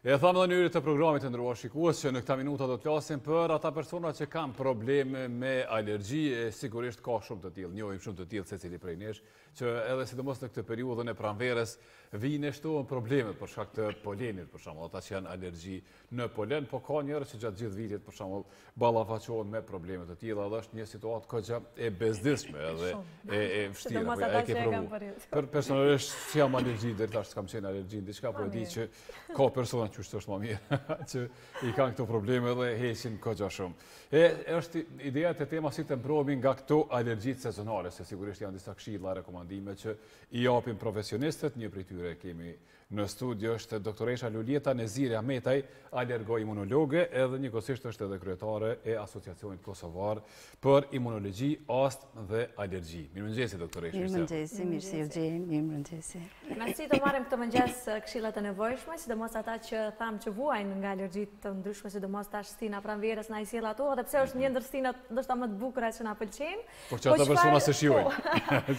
E thamë edhe në hyrje të programit të nderuar shikues që në këta minuta do të flasim për ata persona që kanë probleme me alergji e sigurisht ka shumë të tillë, njohim shumë të tillë secili prej nesh, që edhe sidomos në këtë periudhën e pranverës vijnë e shtohen problemet për shkak të polenit për shembull, ata që janë alergji Në polen po ka njerëz që gjatë gjithë vitit për shembull ballafaqohen me probleme të tilla edhe është një situatë goxha e bezdisshme edhe e vështirë apo e ke provuar. Për personalisht s'jam alergji deri tash s'kam qenë alergji në diçka po e di që ka persona që është më mirë që i kanë këto probleme dhe heqin goxha shumë. E është ideja te tema si të mbrohemi nga këto alergji sezonale, se sigurisht janë disa këshilla rekomandime që i japin profesionistët, një prej tyre kemi Në studio është doktoresha Luljeta Neziri Ahmetaj, alergo-imunologe, edhe njëkohësisht është edhe kryetare e Asociacionit Kosovar për imunologi, astmë dhe alergji. Mirë mëngjesi, doktoresha. Mirë mëngjesi, mirë se ju gjej, mirë mëngjesi. Në se t'i marrim këtë mëngjes uh, këshillat e nevojshme, sidomos ata që thamë që vuajnë nga alergji të ndryshme, sidomos tash stina e pranverës na i sjell ato, edhe pse është një mhm. ndër stinët ndoshta më të bukura që na pëlqen, Por që ata persona s'e shijojnë,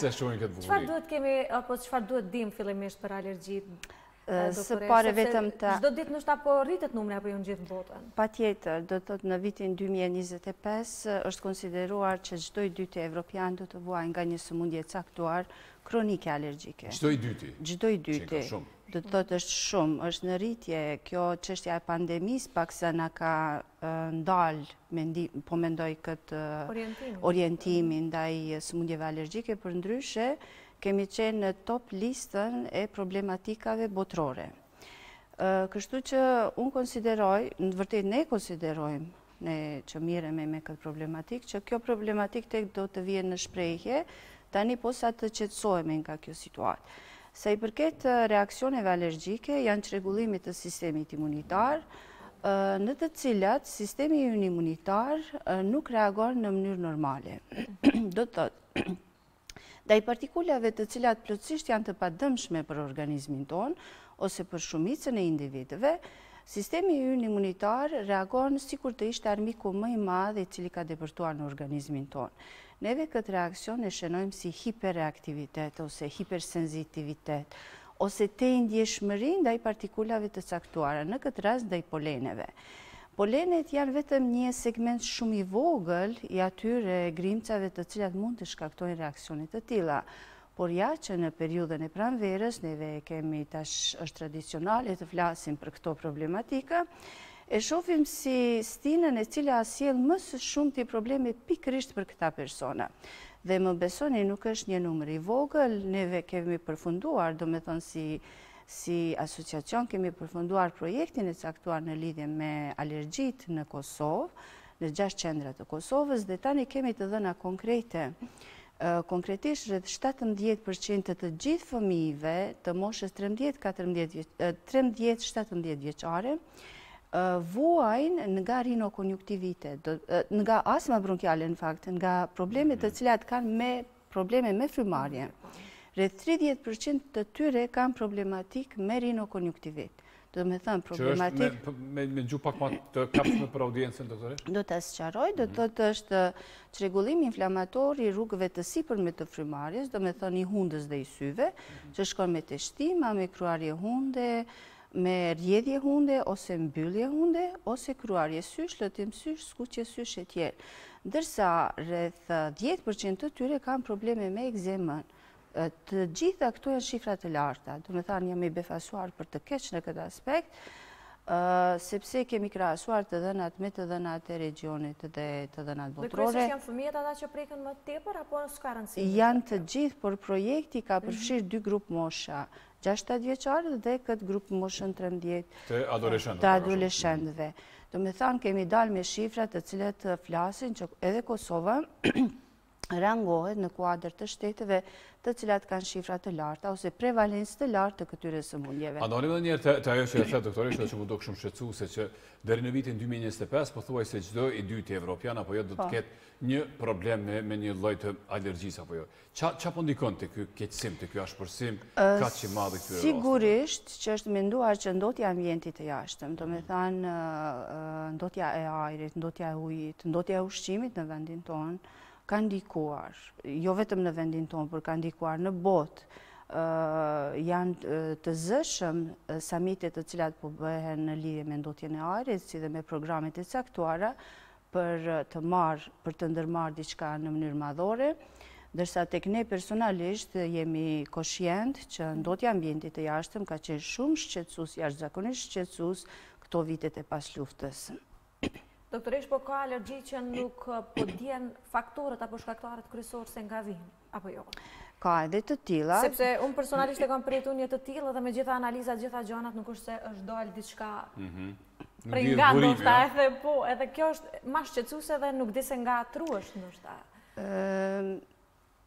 s'e shijojnë këtë bukuri. Çfarë duhet të kemi, apo çfarë duhet të dimë fillimisht për alergjitë? Së pari vetëm të... Çdo ditë është a po rritet numri apo jo në gjithë botën? Patjetër, do të thotë në vitin 2025, është konsideruar që çdo i dyti evropian do të vuajë nga një sëmundje e caktuar kronike alergjike. Çdo i dyti? Çdo i dyti. Do të thotë është shumë, është në rritje, kjo çështja e pandemisë paksa na ka ndalë, po mendoj këtë orientimin ndaj sëmundjeve alergjike, përndryshe kemi qenë në top listën e problematikave botërore. Kështu që unë konsideroj, në të vërtetë ne konsiderojmë, ne që merremi me këtë problematikë, që kjo problematikë tek do të vijë në shprejhje, tani posa të qetësohemi nga kjo situatë. Sa i përket reaksioneve alergjike, janë çrregullime të sistemit imunitar, në të cilat sistemi ynë imunitar nuk reagon në mënyrë normale. Do të thotë, ndaj partikulave të cilat plotësisht janë të padëmshme për organizmin tonë, ose për shumicën e individëve, sistemi ynë imunitar reagon sikur të ishte armiku më i madhe i cili ka depërtuar në organizmin tonë. Neve këtë reaksion e shënojmë si hiperreaktivitet ose hipersenzitivitet, ose tejndjeshmëri ndaj partikulave të caktuara, në këtë rast ndaj poleneve. Polenet janë vetëm një segment shumë i vogël i atyre grimcave të cilat mund të shkaktojnë reaksione të tilla, Por ja që në periudhën e pranverës, neve e kemi tash është tradicionale të flasim për këto problematika, e shofim si stinën e cila sjell më së shumti probleme pikërisht për këta persona. Dhe më besoni nuk është një numër i vogël, neve kemi përfunduar, domethënë si si asociacion kemi përfunduar projektin e caktuar në lidhje me alergjitë në Kosovë, në gjashtë qendra të Kosovës dhe tani kemi të dhëna konkrete konkretisht rreth 17 për qind të të gjithë fëmijëve të moshës 13-17 vjeçare, vuajnë nga rinokonjuktivite, nga astma bronkiale në fakt, nga probleme të cilat kanë me probleme me frymëmarrjen. Rreth 30 për qind të tyre kanë problematikë me rinokonjuktivit. Domethënë problematikë... Që është me gjuhë pak ma të kapshme për audiencën, doktoreshë? Do ta sqaroj, do të të është çrregullim inflamator i rrugëve të sipërme të frymëmarrjes, domethënë i hundës dhe i syve, që shkon me teshtima, me kruarje hunde, Me rrjedhje hunde ose mbyllje hunde ose kruarje sysh, lotim sysh, skuqje sysh etj. Ndërsa rreth dhjetë për qind të tyre kanë probleme me ekzemën. Të gjitha këto janë shifra të larta, domethënë jam i befasuar për të keq në këtë aspekt, sepse kemi krahasuar të dhënat me të dhënat e regjionit dhe të dhënat botërore. Dhe kryesisht janë fëmijët ata që preken më tepër apo s'ka rëndësi? Janë të gjithë, por projekti ka përfshirë dy grupmosha. gjashtë-shtatë vjeçarët dhe këtë grupmoshën trembëdhjetë të adoleshentëve. Domethanë kemi dalë me shifra të cilat flasin që edhe Kosova rangohet në kuadër të shteteve të cilat kanë shifra të larta ose prevalencë të lartë të këtyre sëmundjeve. A dorim edhe njëherë te ajo që e thatë doktoreshë dhe që m'u dok shumë shqetësuese që deri në vitin 2025 pothuajse çdo i dyti evropian apo jo do të ketë një problem me një lloj të alergjisë apo jo. Ça po ndikon te ky keqësim, te ky ashpërsim kaq i madh i këtyre rasteve? Sigurisht që është menduar që ndotja e ambientit të jashtëm, domethanë ndotja e ajrit, ndotja e ujit, ndotja e ushqimit në vendin tonë, ka ndikuar, jo vetëm në vendin tonë, por ka ndikuar në botë, janë të zëshëm samitet të cilat po bëhen në lidhje me ndotjen e ajrit, si dhe me programet e caktuara, për të marrë, për të ndërmarrë diçka në mënyrë madhore, ndërsa tek ne personalisht jemi koshientë që ndotja e ambientit të jashtëm ka qenë shumë shqetësuese, jashtëzakonisht shqetësuese këto vitet e pasluftës. Doktoreshë, po ka alergji që nuk po dihen faktorët apo shkaktarët kryesorë se nga vijnë? apo jo. Ka edhe të tilla. Sepse unë personalisht e kam përjetuar një të tillë dhe me gjitha analizat, gjitha gjërat nuk është se ka dalë diçka. Mhm. Prej nga do të ta edhe po, edhe kjo është më shqetësuese dhe nuk di se nga çka është ndoshta. Ëm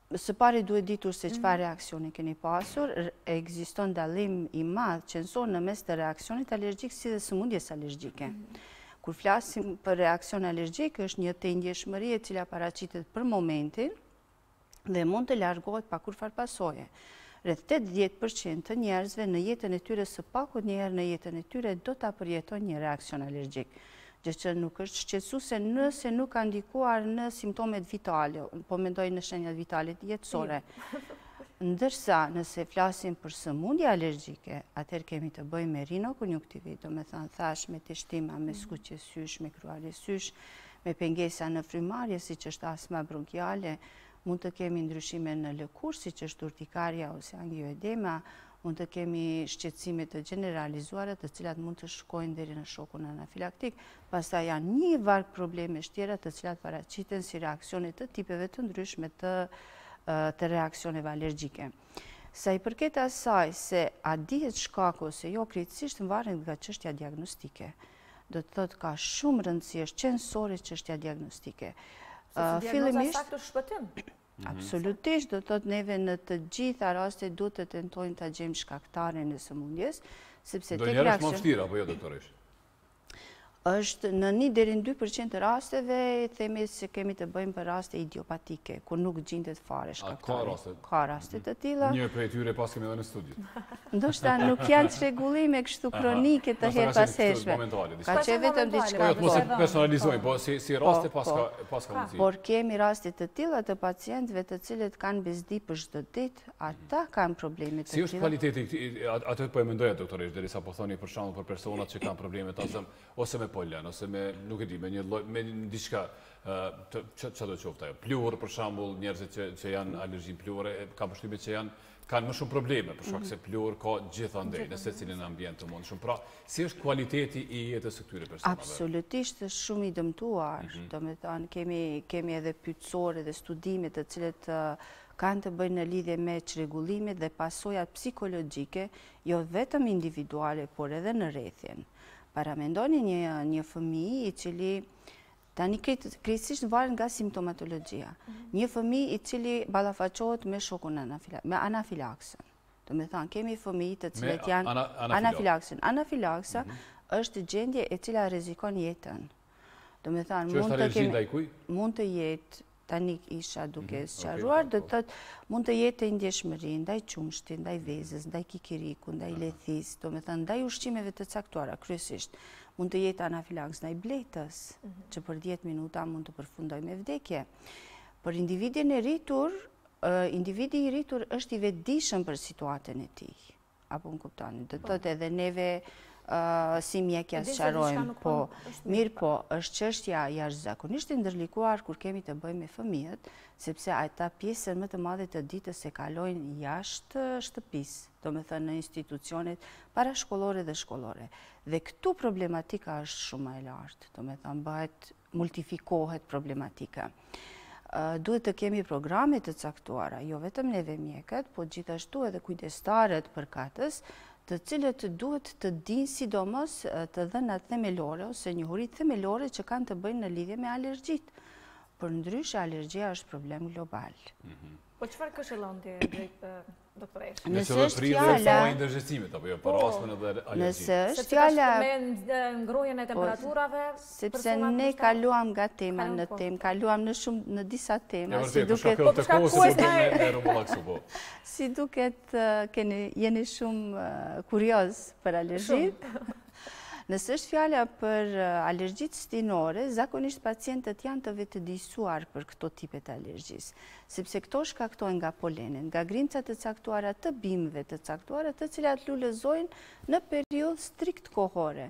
Së pari duhet ditur se çfarë mhm. reaksioni keni pasur, ekziston dallim i madh qenësor në mes të reaksionit alergjik si dhe sëmundjes alergjike. Mhm. Kur flasim për reaksion alergjik, është një tejndjeshmëri e cila paraqitet për momentin, dhe mund të largohet pa kurrfarë pasoje. Rreth 80% të njerëzve në jetën e tyre së paku një herë në jetën e tyre do ta përjetojnë një reaksion alergjik gjë që nuk është shqetësuese nëse nuk ka ndikuar në simptomet vitale, po mendoj në shenjat vitale jetësore. Ndërsa, nëse flasim për sëmundje alergjike, atëherë kemi të bëjmë me rinokonjuktivit, domethënë thashë me teshtima, me mm. skuqje sysh, me kruarje sysh, me pengesa në frymëmarrje siç është astma bronkiale, mund të kemi ndryshime në lëkurë siç është urtikaria ose angioedema, mund të kemi shqetësime të gjeneralizuara të cilat mund të shkojnë deri në shokun anafilaktik, pastaj janë një varg problemesh tjera të cilat paraqiten si reaksione të tipeve të ndryshme të të reaksioneve alergjike. Sa i përket asaj se a dihet shkaku ose jo krejtësisht varet nga çështja diagnostike. Do të thotë ka shumë rëndësi, është qenësore çështja diagnostike. Sepse diagnoza e saktë është shpëtim. Mhm. Absolutisht, do të thotë neve në të gjitha rastet duhet të tentojmë ta gjejmë shkaktarin e sëmundjes, sepse te reaksion... Ndonjëherë është më e vështira, apo jo doktoreshë? është në një deri në 2% të rasteve, themi se kemi të bëjmë me raste idiopatike, kur nuk gjindet fare shkaktari. A ka raste? Ka raste të tilla. Një prej tyre paskemi edhe në studio. Ndoshta nuk janë çrregullime kështu kronike të herëpashershme. Ka qenë vetëm diçka. Po, jo, mos e personalizojmë, po si si po, raste paska po. paska mundësi. Por kemi raste të tilla të pacientëve të cilët kanë bezdi për çdo ditë, ata kanë probleme të tilla. Si është kualiteti atë po e mendoja doktoreshë derisa po thoni për shembull për personat që kanë probleme ta zëmë, ose me polen, ose me, nuk e di, me një lloj, me një diçka, çkado qoftë ajo, pluhur, për shembull, njerëzit që, që janë mhm. alergjik në pluhur, kam përshtypje që janë, kanë më shumë probleme, për shkak mhm. se pluhur ka gjithandej, në secilin ambient të mundshëm. Pra, si është kualiteti i jetës së këtyre personave? Absolutisht, është shumë i dëmtuar, mhm. domethanë, kemi, kemi edhe pytësorë dhe studime të cilët kanë të bëjnë në lidhje me çrregullimet dhe pasojat psikologjike, jo vetëm individuale, por edhe në rrethin. Paramendoni një një fëmijë i cili tani krejtësisht varet nga simptomatologjia. Mhm. Një fëmijë i cili ballafaqohet me shokun, me anafilaksën. Domethanë kemi fëmijë të cilët janë anafilaksën. Anafilaksa mhm. është gjendje e cila rrezikon jetën. Domethanë mund të, mund të jetë tani isha duke e sqaruar, dhe të mund të jetë e ndjeshmëri ndaj qumshtit, ndaj vezës, ndaj kikirikut, ndaj lajthisë, domethënë, ndaj ushqimeve të caktuara, kryesisht, mund të jetë anafilaksë ndaj bletës, mhm. që për 10 minuta mund të përfundojë me vdekje. Për individin e rritur, individi i rritur është i vetëdijshëm për situatën e tij. A po më kuptoni, do të thotë edhe neve si mjek ia sqarojmë, po, mirëpo, është çështja jashtëzakonisht e ndërlikuar kur kemi të bëjmë me fëmijët, sepse ata pjesën më të madhe të ditës e kalojnë jashtë shtëpisë, domethënë në institucionet parashkollore dhe shkollore. Dhe këtu problematika është shumë e lartë, domethënë bëhet multifikohet problematika. Duhet të kemi programe të caktuara, jo vetëm neve mjekët, po gjithashtu edhe kujdestarët përkatës, të cilët duhet të dinë sidomos të dhënat themelore ose njohuritë themelore që kanë të bëjnë në lidhje me alergjitë. Përndryshe, alergjia është problem global. Mhm. Po çfarë këshilloni doktoreshë. Nëse dhe frizë e sa i ndërgjësimit, apo jo, për po. astmën edhe alergjitë. Nëse është fjala... Se që me ngrohjen e, po, temperaturave... Sepse ne kaluam nga tema në po. temë, kaluam në shumë, në disa tema, si duket... Po të shka kuaj të me rëmulaksu, po. Si duket keni, jeni shumë kuriozë për alergjitë. Nëse është fjala për alergjitë stinore, zakonisht pacientët janë të vetëdijesuar për këto tipe të alergjisë. sepse këto shkaktohen nga polenet, nga grimca të caktuara të bimëve të caktuara, të cilat lulëzojnë në periudhë strikt kohore.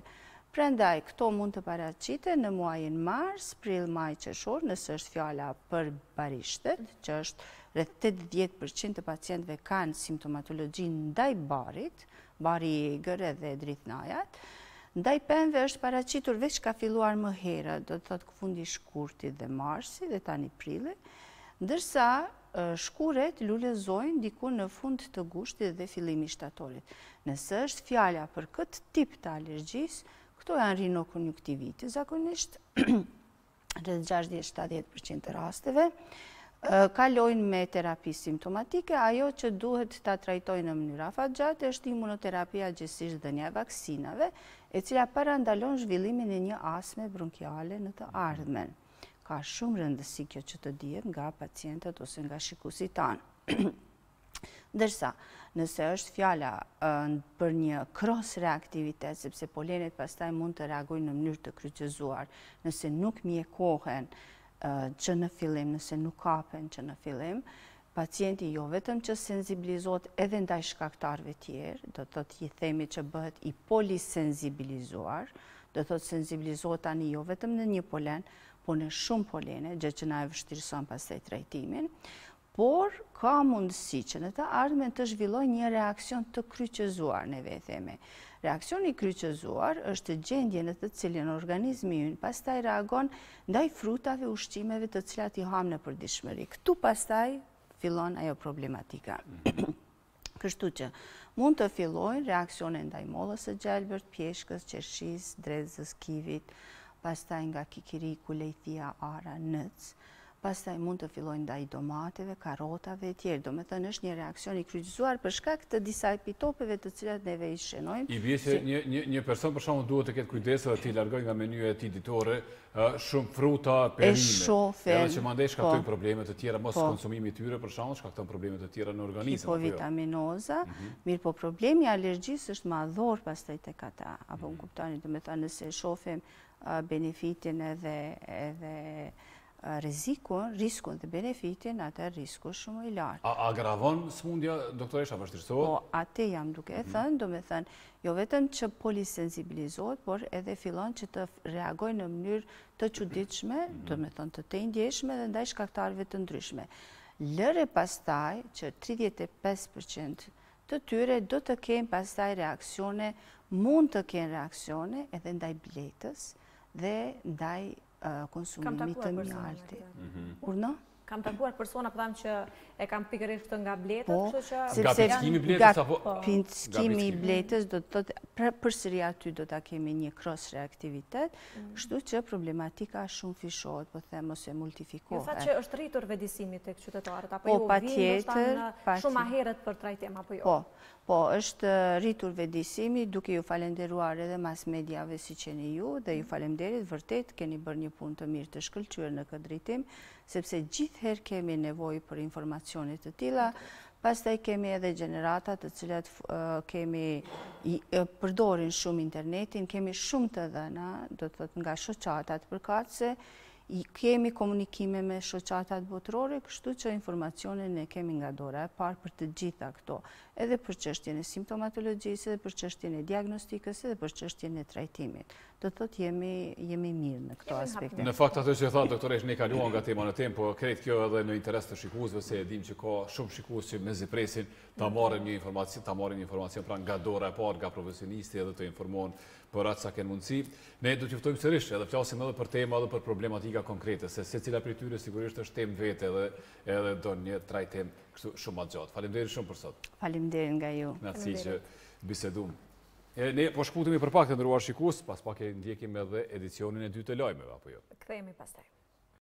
Prandaj, këto mund të paraqiten në muajin mars, prill, maj, qershor, nëse është fjala për barishtet, që është rreth 80% të pacientve kanë simptomatologji ndaj barit, bari i egër edhe drithërat, Ndaj pemëve është paraqitur veç ka filluar më herët, do të thotë kah fundi i shkurtit dhe marsi dhe tani prilli, Ndërsa, shkurret lulëzojnë diku në fund të gushtit dhe fillim të shtatorit. Nëse është fjala për këtë tip të alergjisë, këto janë rinokonjuktivite, zakonisht rreth gjashtëdhjetë shtatëdhjetë për qind të rasteve, kalojnë me terapi simptomatike, ajo që duhet ta trajtojë në mënyrë afatgjatë është imunoterapia gjegjësisht dhënia e vaksinave, e cila parandalon zhvillimin e një astme bronkiale në të ardhmen. Ka shumë rëndësi kjo që të dihet nga pacientët ose nga shikuesit tanë. Ndërsa, nëse është fjala për një kros reaktivitet, sepse polenet pastaj mund të reagojnë në mënyrë të kryqëzuar, nëse nuk mjekohen që në fillim, nëse nuk kapen që në fillim, Pacienti jo vetëm që senzibilizohet edhe ndaj shkaktarëve tjerë, do të thotë i themi që bëhet i polisenzibilizuar, do të thotë senzibilizohet tani jo vetëm në një polen, po në shumë polene, gjë që na e vështirëson pastaj trajtimin, por ka mundësi që në të ardhmen të zhvillojë një reaksion të kryqëzuar neve themi. Reaksioni i kryqëzuar është gjendje në të cilin organizmi ynë pastaj reagon ndaj frutave, ushqimeve të cilat i hamë në përditshmëri. Këtu pastaj fillon ajo problematika. Kështu që mund të fillojnë reaksione ndaj mollës së gjelbërt, pjeshkës, qershisë, dredhëzës, kivit, pastaj nga kikiriku, lajthia, arra, nëc, pastaj mund të fillojnë ndaj domateve, karotave e tjerë. Do me thënë është një reaksion Aksion i kryqëzuar për shkak të disa epitopeve të cilat neve i shënojmë. I bie se një person po e zëmë duhet të ketë kujdes dhe t'i largojë nga menyja e tij ditore shumë fruta, perime. E shofe. Edhe që mandej shkaktojnë po. probleme të tjera, mos po. konsumimi i tyre po e zëmë shkaktojnë probleme të tjera në organizëm. Jo? Hipovitaminoza, mhm. mirëpo problemi i alergjisë është madhor pastaj tek ata. Apo më mhm. kuptani, do me thënë nëse shofim benefitin edhe rrezikun, riskun dhe benefitin, atëherë risku është shumë i lartë. A agravon sëmundja, doktoreshë, a vështirësohet? Po, atë jam duke e mhm. thënë, do me thënë, jo vetëm që polisensibilizohet, por edhe fillon që të reagojë në mënyrë të çuditshme, mhm. do me thënë të tejndjeshme dhe ndaj shkaktarëve të ndryshëm. Lëre pastaj që 35% të tyre do të kemi pastaj reaksione, mund të kemi reaksione edhe ndaj bletës dhe ndaj konsumimit të mjaltit. Mhm. Urna? Kam takuar persona po e zëmë që e kam pikërisht këtë nga bletët, po, kështu që... Nga pickimi i bletës, apo... Po. Pickimi i bletës, do të thotë... Pra, përsëri aty do të kemi një cross reaktivitet, mm. kështu që problematika shumëfishohet, po them, ose multifikohet. Domethënë a është rritur vetëdijesimi tek qytetarët, apo jo vijnë, është shumë herët për trajtim, apo jo? Po, Po, është rritur vetëdijesimi, duke ju falenderuar edhe masmediave siç jeni ju dhe ju faleminderit, vërtet keni bërë një punë të mirë të shkëlqyer në këtë drejtim, sepse gjithëherë kemi nevojë për informacione të tilla, pastaj kemi edhe gjenerata të cilat kemi përdorin shumë internetin, kemi shumë të dhëna, do të thotë nga shoqatat përkatëse, Kemi komunikime me shoqatat botërore, kështu që informacionin e kemi nga dora e parë për të gjitha këto, edhe për çështjen e simptomatologjisë, edhe për çështjen e diagnostikës, edhe për çështjen e trajtimit. Do të thotë jemi jemi mirë në këto aspekte. Në fakt atë që tha doktoresha ne kaluam nga tema në temë, po krejt kjo edhe në interes të shikuesve se e dimë që ka shumë shikues që mezi presin ta marrin një informacion, ta marrin një informacion pra nga dora e parë, nga profesionisti edhe të informohen Por aq sa kemi mundësi, ne do t'ju ftojmë sërish, edhe flasim edhe për tema edhe për problematika konkrete, se secila prej tyre sigurisht është temë vete edhe edhe do një trajtim kështu shumë të gjatë. Faleminderit shumë për sot. Faleminderit nga ju. Kënaqësi që biseduam. E, ne po shkëputemi për pak të nderuar shikues, pas pak e ndjekim edhe edicionin e dytë të lajmeve, apo jo? Kthehemi pastaj.